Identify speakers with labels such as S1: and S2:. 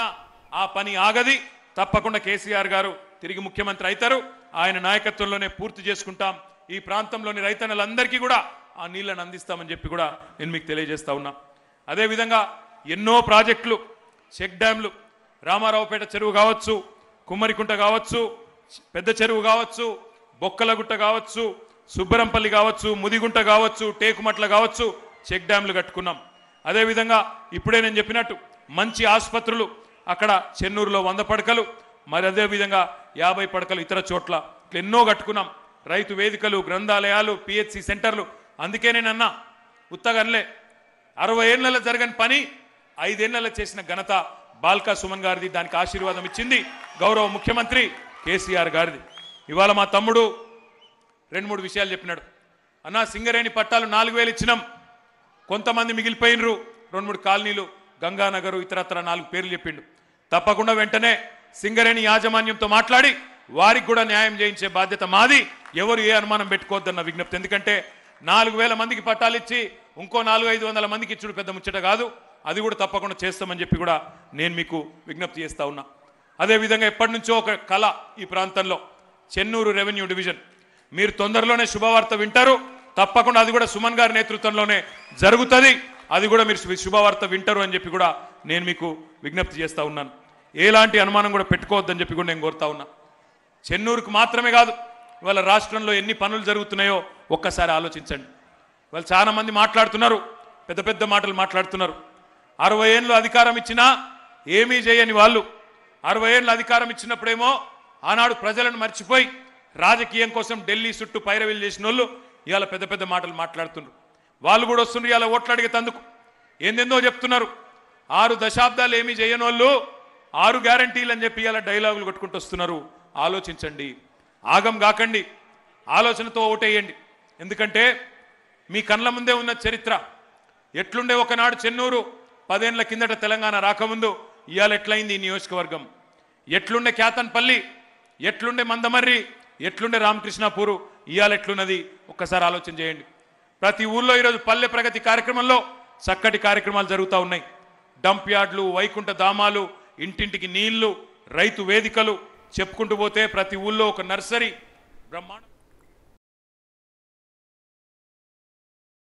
S1: చేసినా ఆ పని ఆగది. తప్పకుండా కేసీఆర్ గారు తిరిగి ముఖ్యమంత్రి అవుతారు ఆయన నాయకత్వంలోనే పూర్తి చేసుకుంటాం. ఈ ప్రాంతంలోని రైతన్నలందరికీ కూడా ఆ నీళ్ళను అందిస్తామని చెప్పి కూడా నేను మీకు తెలియజేస్తా ఉన్నా. అదేవిధంగా ఎన్నో ప్రాజెక్టులు చెక్ డ్యాంలు రామారావుపేట చెరువు కావచ్చు కుమ్మరికుంట కావచ్చు పెద్ద చెరువు కావచ్చు బొక్కలగుట్ట కావచ్చు సుబ్బరంపల్లి కావచ్చు ముదిగుంట కావచ్చు టేకుమట్ల కావచ్చు చెక్ డ్యాంలు కట్టుకున్నాం. అదేవిధంగా ఇప్పుడే నేను చెప్పినట్టు మంచి ఆసుపత్రులు అక్కడ చెన్నూరులో వంద పడకలు మరి అదేవిధంగా యాభై పడకలు ఇతర చోట్ల. ఇట్లా ఎన్నో కట్టుకున్నాం. రైతు వేదికలు గ్రంథాలయాలు పిహెచ్సి సెంటర్లు. అందుకే నేను అన్నా ఉత్తగన్లే. అరవై ఏళ్ళలో జరగని పని ఐదేళ్ళలో చేసిన ఘనత బాల్కా సుమన్ గారిది దానికి ఆశీర్వాదం ఇచ్చింది గౌరవ ముఖ్యమంత్రి కేసీఆర్ గారిది. ఇవాళ మా తమ్ముడు రెండు మూడు విషయాలు చెప్పినాడు. అన్నా సింగరేణి పట్టాలు నాలుగు వేలు ఇచ్చినాం. కొంతమంది మిగిలిపోయినరు. రెండు మూడు కాలనీలు గంగానగరు ఇతరత్ర నాలుగు పేర్లు చెప్పిండు. తప్పకుండా వెంటనే సింగరేణి యాజమాన్యంతో మాట్లాడి వారికి కూడా న్యాయం చేయించే బాధ్యత మాది. ఎవరు ఏ అనుమానం పెట్టుకోవద్దన్న విజ్ఞప్తి. ఎందుకంటే నాలుగు వేల మందికి పట్టాలు ఇచ్చి ఇంకో నాలుగు ఐదు వందల మందికి ఇచ్చుడు పెద్ద ముచ్చట కాదు. అది కూడా తప్పకుండా చేస్తామని చెప్పి కూడా నేను మీకు విజ్ఞప్తి చేస్తూ ఉన్నా. అదేవిధంగా ఎప్పటి నుంచో ఒక కళ ఈ ప్రాంతంలో. Chennur revenue division. మీరు తొందరలోనే శుభవార్త వింటారు. తప్పకుండా అది కూడా సుమన్ గారి నేతృత్వంలోనే జరుగుతుంది. అది కూడా మీరు శుభవార్త వింటారు అని చెప్పి కూడా నేను మీకు విజ్ఞప్తి చేస్తా ఉన్నాను. ఎలాంటి అనుమానం కూడా పెట్టుకోవద్దని చెప్పి కూడా నేను కోరుతా ఉన్నా. చెన్నూరుకు మాత్రమే కాదు ఇవాళ రాష్ట్రంలో ఎన్ని పనులు జరుగుతున్నాయో ఒక్కసారి ఆలోచించండి. వాళ్ళు చాలామంది మాట్లాడుతున్నారు పెద్ద పెద్ద మాటలు మాట్లాడుతున్నారు. అరవై ఏళ్ళు అధికారం ఇచ్చినా ఏమీ చేయని వాళ్ళు. అరవై ఏళ్ళు అధికారం ఇచ్చినప్పుడేమో ఆనాడు ప్రజలను మర్చిపోయి రాజకీయం కోసం ఢిల్లీ చుట్టూ పైరవీలు చేసిన వాళ్ళు ఇవాళ పెద్ద పెద్ద మాటలు మాట్లాడుతున్నారు. వాళ్ళు కూడా వస్తున్నారు ఇవాళ ఓట్లు అడిగే తందుకు. ఏందెందో చెప్తున్నారు. ఆరు దశాబ్దాలు ఏమీ చేయని వాళ్ళు ఆరు గ్యారంటీలు అని చెప్పి ఇలా డైలాగులు కొట్టుకుంటూ వస్తున్నారు. ఆలోచించండి. ఆగం కాకండి. ఆలోచనతో ఓటేయండి. ఎందుకంటే మీ కళ్ళ ముందే ఉన్న చరిత్ర. ఎట్లుండే ఒకనాడు చెన్నూరు పదేళ్ళ కిందట తెలంగాణ రాకముందు ఇవాళ ఎట్లయింది ఈ నియోజకవర్గం? ఎట్లుండే క్యాతన్పల్లి ఎట్లుండే మందమర్రి? ఎట్లుండే రామకృష్ణాపూరు? ఇవాళ ఎట్లున్నది? ఒక్కసారి ఆలోచన చేయండి. ప్రతి ఊళ్ళో ఈరోజు పల్లె ప్రగతి కార్యక్రమంలో చక్కటి కార్యక్రమాలు జరుగుతూ ఉన్నాయి. డంప్ యార్డ్లు వైకుంఠ ధామాలు ఇంటింటికి నీళ్ళు రైతు వేదికలు చెప్పుకుంటూ పోతే ప్రతి ఊళ్ళో ఒక నర్సరీ బ్రహ్మాండ